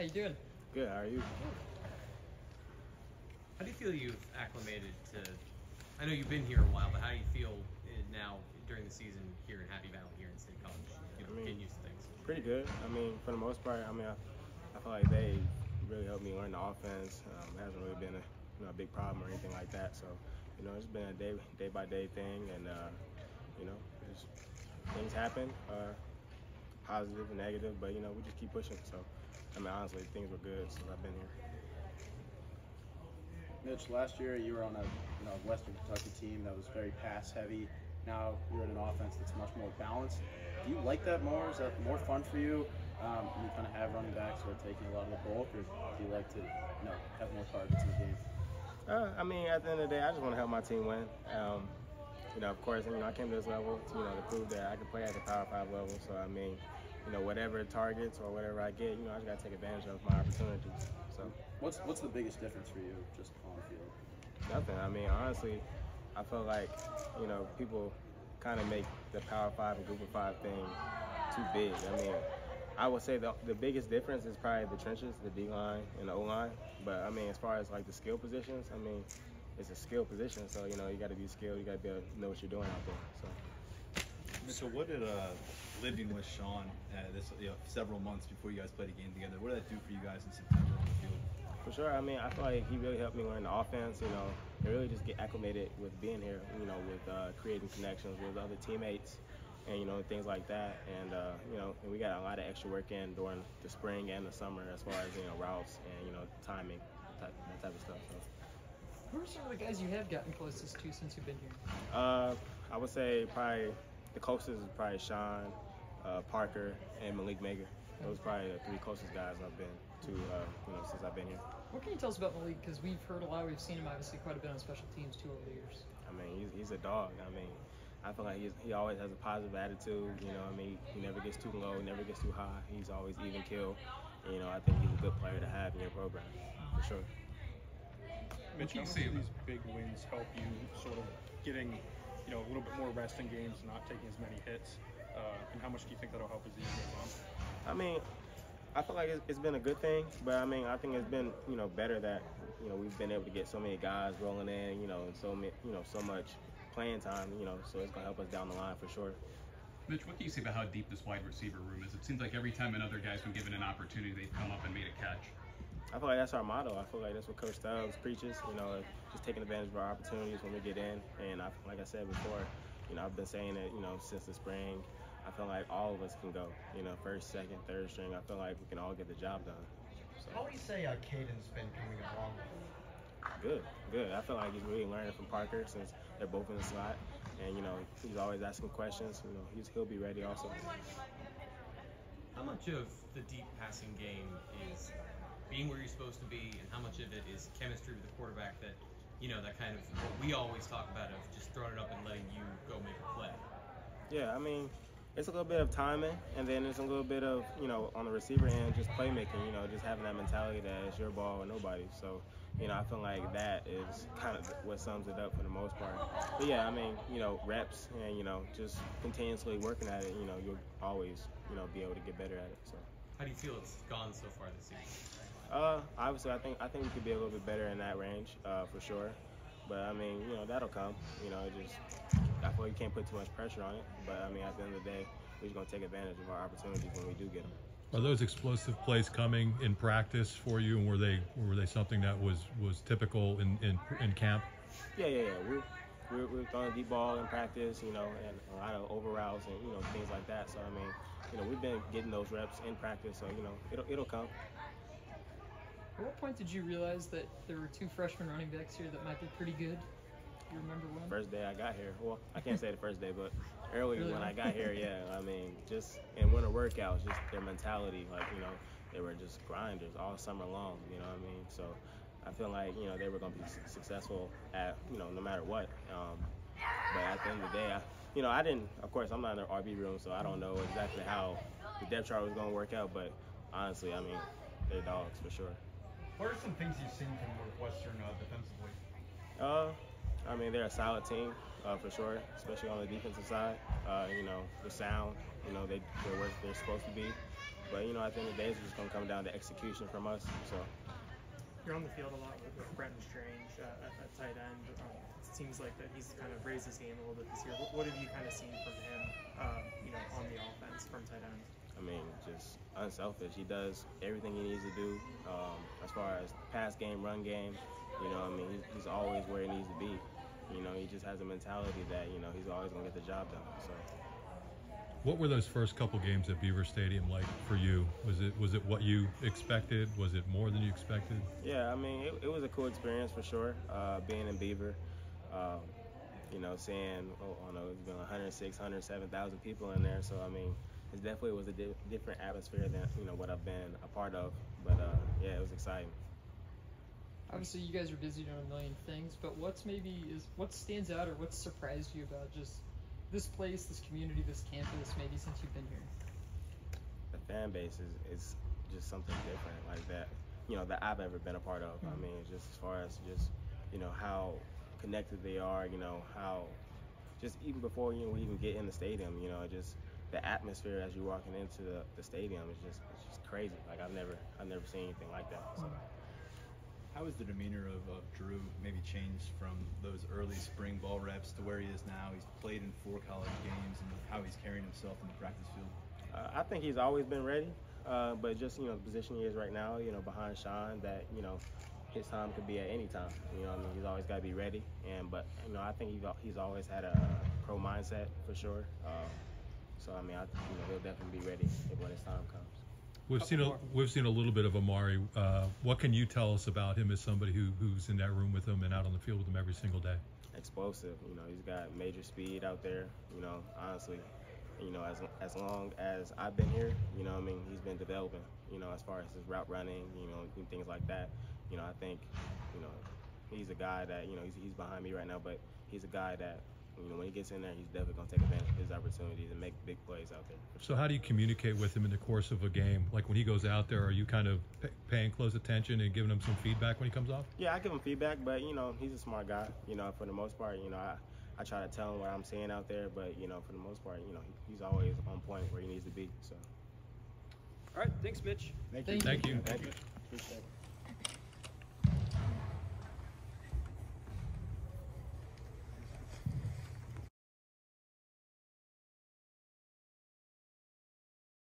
How you doing? Good. How are you? How do you feel you've acclimated to? I know you've been here a while, but how do you feel uh, now during the season here in Happy Valley, here in State College? You know, I mean- getting used to things. Pretty good. I mean, for the most part, I mean, I, I feel like they really helped me learn the offense. Um, it hasn't really been a, you know, a big problem or anything like that. So, you know, it's been a day day by day thing, and uh, you know, things happen, uh, positive and negative, but you know, we just keep pushing. So, I mean, honestly, things were good since I've been here. Mitch, last year you were on a you know Western Kentucky team that was very pass heavy. Now you're in an offense that's much more balanced. Do you like that more? Is that more fun for you? Um, you kind of have running backs who are taking a lot of the bulk, or do you like to you know have more targets in the game? Uh, I mean, at the end of the day, I just want to help my team win. Um, you know, of course, you know, I came to this level to, you know, to prove that I can play at the Power Five level. So, I mean, you know, whatever targets or whatever I get, you know, I just got to take advantage of my opportunities. So, What's what's the biggest difference for you just on the field? nothing. I mean, honestly, I feel like, you know, people kind of make the Power Five and Group of Five thing too big. I mean, I would say the, the biggest difference is probably the trenches, the D line and the O line. But I mean, as far as like the skill positions, I mean, it's a skill position. So you know, you got to be skilled. You got to be able to know what you're doing out there. So. So what did uh, living with Sean uh, this you know, several months before you guys played a game together? What did that do for you guys in September on the field? For sure. I mean, I feel like he really helped me learn the offense, you know, and really just get acclimated with being here, you know, with uh, creating connections with other teammates and, you know, things like that. And, uh, you know, and we got a lot of extra work in during the spring and the summer as far as, you know, routes and, you know, timing, that type, that type of stuff. So, Who are some of the guys you have gotten closest to since you've been here? uh, I would say probably the closest is probably Sean, uh, Parker, and Malik Maker. Those are probably the three closest guys I've been to, uh, you know, since I've been here. What can you tell us about Malik? Because we've heard a lot. We've seen him obviously quite a bit on special teams too over the years. I mean, he's, he's a dog. I mean, I feel like he's, he always has a positive attitude. You know, I mean, he never gets too low, never gets too high. He's always even kill. You know, I think he's a good player to have in your program, for sure. Mitch, how much do these big wins help you sort of getting, you know, a little bit more rest in games, not taking as many hits? Uh, and how much do you think that'll help as the year goes on? I mean, I feel like it's, it's been a good thing, but I mean, I think it's been, you know, better that, you know, we've been able to get so many guys rolling in, you know, and so many, you know, so much playing time, you know, so it's gonna help us down the line for sure. Mitch, what can you say about how deep this wide receiver room is? It seems like every time another guy's been given an opportunity, they've come up and made a catch. I feel like that's our motto. I feel like that's what Coach Stubbs preaches. You know, just taking advantage of our opportunities when we get in. And I, like I said before, you know, I've been saying it. You know, since the spring. I feel like all of us can go. You know, first, second, third string. I feel like we can all get the job done. How would you say uh, Kaden's been coming along? Good, good. I feel like he's really learning from Parker since they're both in the slot. And you know, he's always asking questions. You know, he's, he'll be ready also. How much of the deep passing game is being where you're supposed to be, and how much of it is chemistry with the quarterback that, you know, that kind of what we always talk about of just throwing it up and letting you go make a play? Yeah, I mean, it's a little bit of timing, and then it's a little bit of, you know, on the receiver end, just playmaking, you know, just having that mentality that it's your ball and nobody. So, you know, I feel like that is kind of what sums it up for the most part. But yeah, I mean, you know, reps and, you know, just continuously working at it, you know, you'll always, you know, be able to get better at it. So. How do you feel it's gone so far this season? Uh, obviously, I think I think we could be a little bit better in that range, uh, for sure. But I mean, you know, that'll come. You know, it just I feel like you can't put too much pressure on it. But I mean, at the end of the day, we're just gonna take advantage of our opportunities when we do get them. Are those explosive plays coming in practice for you, and were they were they something that was was typical in in, in camp? Yeah, yeah, yeah. We're, we're, we're throwing deep ball in practice, you know, and a lot of over routes and you know things like that. So I mean, you know, we've been getting those reps in practice, so you know, it'll it'll come. At what point did you realize that there were two freshman running backs here that might be pretty good? You remember when? First day I got here. Well, I can't say the first day, but early Really? when I got here, yeah. I mean, just in winter workouts, just their mentality, like you know, they were just grinders all summer long. You know what I mean? So I feel like you know they were going to be successful at you know no matter what. Um, but at the end of the day, I, you know, I didn't. Of course, I'm not in the RB room, so I don't know exactly how the depth chart was going to work out. But honestly, I mean, they're dogs for sure. What are some things you've seen from Northwestern uh, defensively? Uh, I mean, they're a solid team uh, for sure, especially on the defensive side. Uh, you know, the sound, you know, they, they're where they're supposed to be. But you know, at the end of the day, it's just gonna come down to execution from us. So. You're on the field a lot with, with Brenton Strange uh, at, at tight end. Um, it seems like that he's kind of raised his game a little bit this year. What, what have you kind of seen from him, um, you know, on the offense from tight end? I mean, just unselfish. He does everything he needs to do um, as far as pass game, run game. You know, I mean, he's, he's always where he needs to be. You know, he just has a mentality that you know he's always gonna get the job done. So. What were those first couple games at Beaver Stadium like for you? Was it was it what you expected? Was it more than you expected? Yeah, I mean, it, it was a cool experience for sure. Uh, being in Beaver, um, you know, seeing oh, I know, it's been 106, 107,000 people in there. So I mean, it definitely was a di- different atmosphere than you know what I've been a part of. But uh, yeah, it was exciting. Obviously, you guys are busy doing a million things, but what's maybe is what stands out or what surprised you about just this place, this community, this campus, maybe since you've been here? The fan base is, is just something different like that, you know, that I've ever been a part of. I mean, just as far as just, you know, how connected they are, you know, how just even before you know, we even get in the stadium, you know, just the atmosphere as you're walking into the, the stadium is just it's just crazy. Like I've never I've never seen anything like that. So. How has the demeanor of, of Drew maybe changed from those early spring ball reps to where he is now? He's played in four college games and how he's carrying himself in the practice field. Uh, I think he's always been ready, uh, but just you know the position he is right now, you know behind Sean, that you know his time could be at any time. You know, I mean he's always got to be ready, and but you know I think he's he's always had a pro mindset for sure. Uh, so I mean I you know he'll definitely be ready when his time comes. We've seen a we've seen a little bit of Omari. Uh, what can you tell us about him as somebody who who's in that room with him and out on the field with him every single day? Explosive. You know, he's got major speed out there. You know, honestly, you know, as as long as I've been here, you know, I mean, he's been developing. You know, as far as his route running, you know, and things like that. You know, I think, you know, he's a guy that you know he's he's behind me right now, but he's a guy that you know, when he gets in there, he's definitely going to take advantage of his opportunity to make big plays out there. So, how do you communicate with him in the course of a game? Like when he goes out there, are you kind of paying close attention and giving him some feedback when he comes off? Yeah, I give him feedback, but you know, he's a smart guy. You know, for the most part, you know, I, I try to tell him what I'm seeing out there, but you know, for the most part, you know, he, he's always on point where he needs to be. So. All right, thanks, Mitch. Thank you. Thank you. Thank you. Appreciate it.